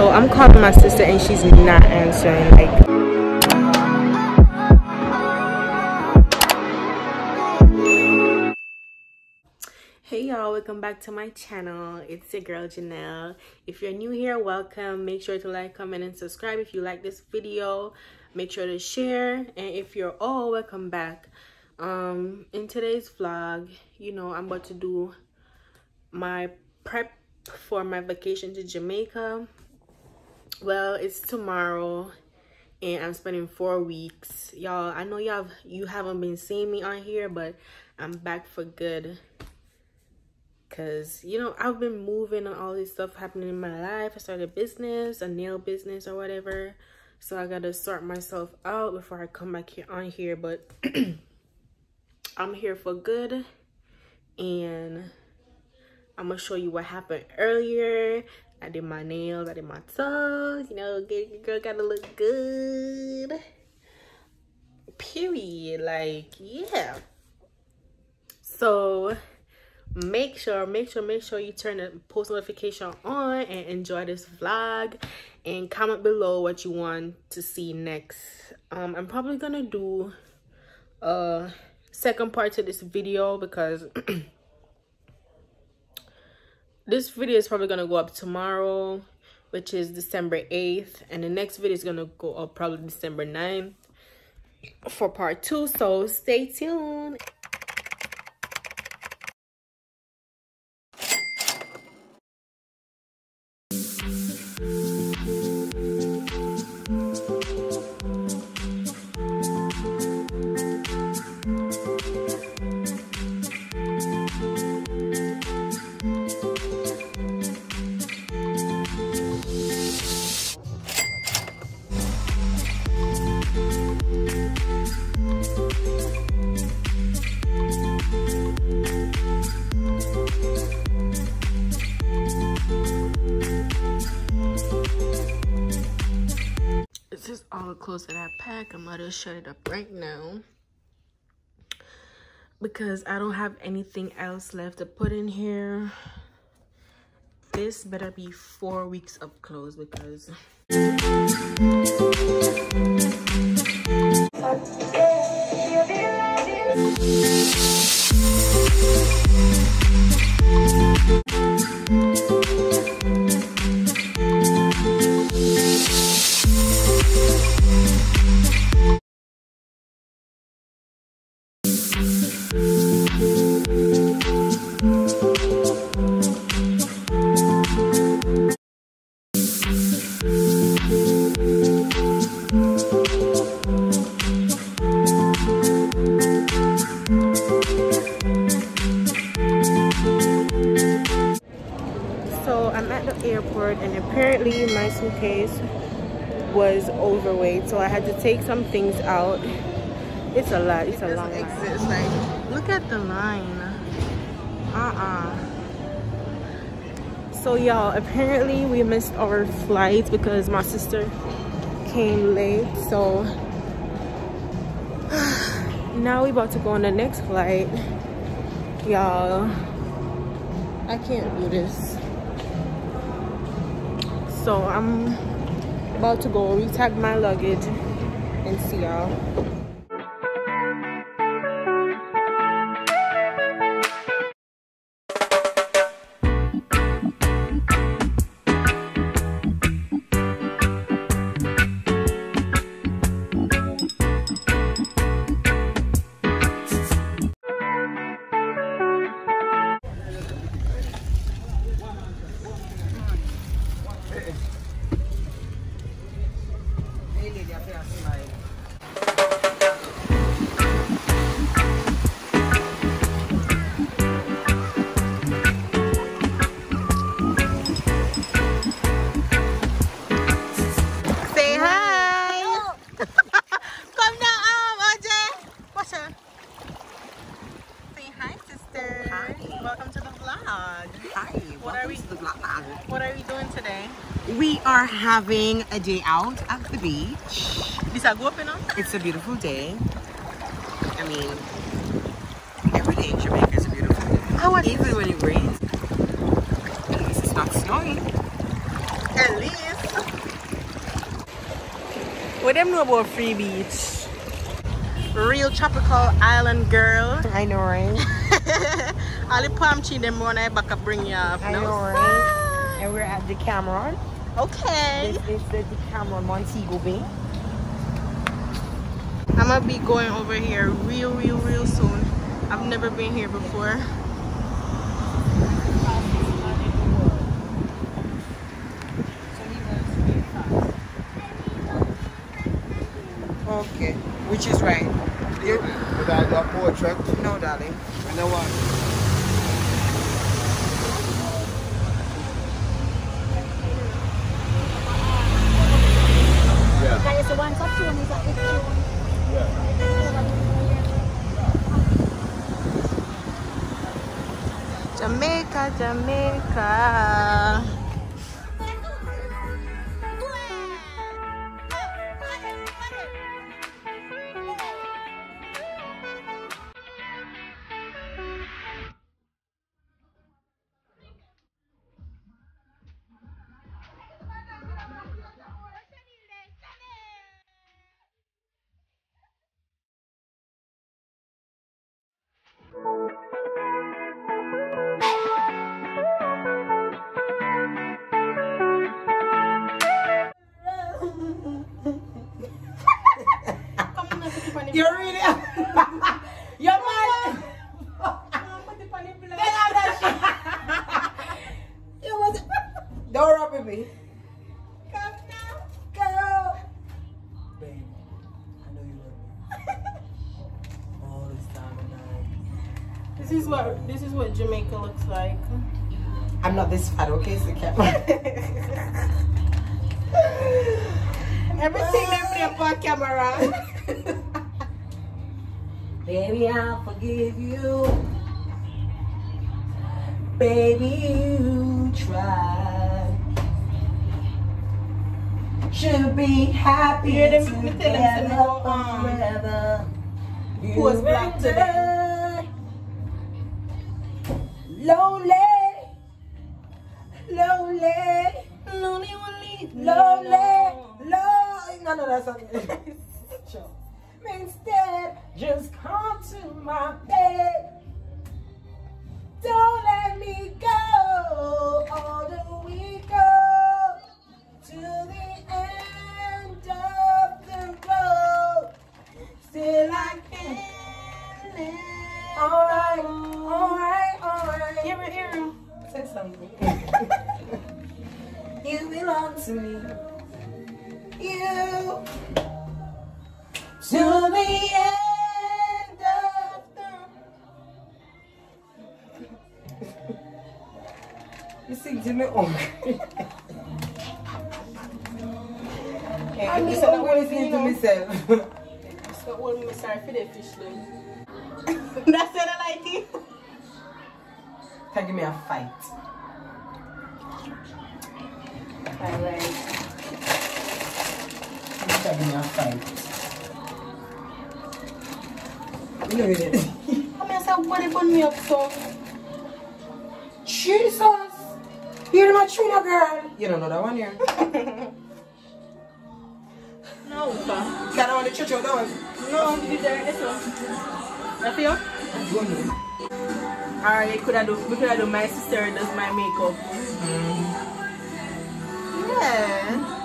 So I'm calling my sister and she's not answering. Like Hey y'all, welcome back to my channel. It's your girl Janelle. If you're new here, welcome. Make sure to like, comment, and subscribe if you like this video. Make sure to share. And if you're all welcome back. Um, in today's vlog, you know, I'm about to do my prep for my vacation to Jamaica. Well, it's tomorrow and I'm spending four weeks. Y'all, I know y'all you haven't been seeing me on here, but I'm back for good. Because you know i've been moving and all this stuff happening in my life. I started a business a nail business or whatever. So i gotta sort myself out before i come back here on here but i'm here for good and i'm gonna show you what happened earlier i did my nails i did my toes you know girl gotta look good. Period. Like yeah. So make sure make sure make sure you turn the post notification on and enjoy this vlog. And comment below what you want to see next. Um i'm probably gonna do a second part to this video because this video is probably gonna go up tomorrow which is december 8th and the next video is gonna go up probably december 9th for part two so stay tuned all the clothes that I pack. I'm gonna shut it up right now because I don't have anything else left to put in here. This better be four weeks of clothes because airport and apparently my suitcase was overweight. So I had to take some things out. It's a lot. It's a long exist. line. Like, Look at the line. Uh-uh. So y'all, apparently we missed our flight because my sister came late. So now we about to go on the next flight. Y'all, I can't do this. So I'm about to go retag my luggage and see y'all. Having a day out at the beach. This a go up, you know? It's a beautiful day. I mean, every day in Jamaica is a beautiful day. How was Even when it rains, at least it's not snowing. At least. What them know about free beach? Real tropical island girl. I know, right? All the palm tree them run I back up bring you up. I no? know, right? And we're at the Cameron. Okay. This is the Cameron Montego Bay. I'm gonna be going over here real, real, real soon. I've never been here before. Okay. Which is right? You, Did I do a portrait? no, darling. You know what? Jamaica, Jamaica. Really. You're mad. You was. Don't rub with me. Come now. Go. Baby, I know you love me. All this time of night. This is what this is what Jamaica looks like. I'm not this fat, okay? So can't. Everything play up on camera. Baby, I'll forgive you. Baby, you try. Should be happy Yeah, them- tell them, together um, forever. who was black You today? Lonely, lonely, Lonely one leave me lonely, lonely. No, no, that's not Sure. To the end of the. you sing oh to me, oh. I I mean, mean, so I'm that always was, to myself. So what me sorry for the fish then. That's what I like it. Can give me a fight. Alright. Can give me a fight. You know it. I mean, so what they put me up so? Jesus! You're my Trina girl. You don't know that one here. No, pa. Can I want to church out that one? No, you there, this one. That for you? Alright, you could have do, we could have do my sister does my makeup. Yeah.